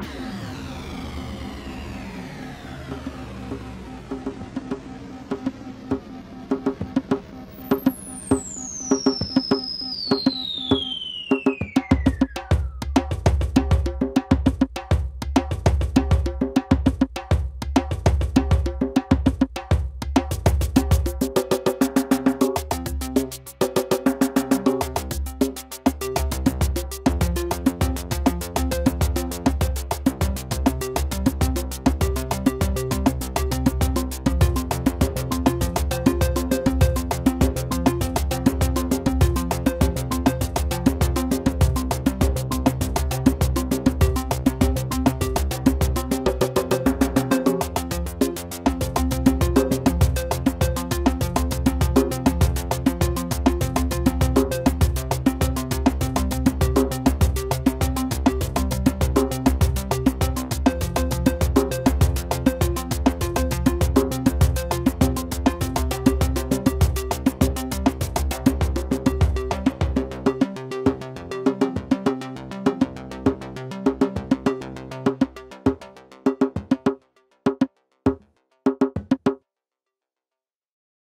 Yeah.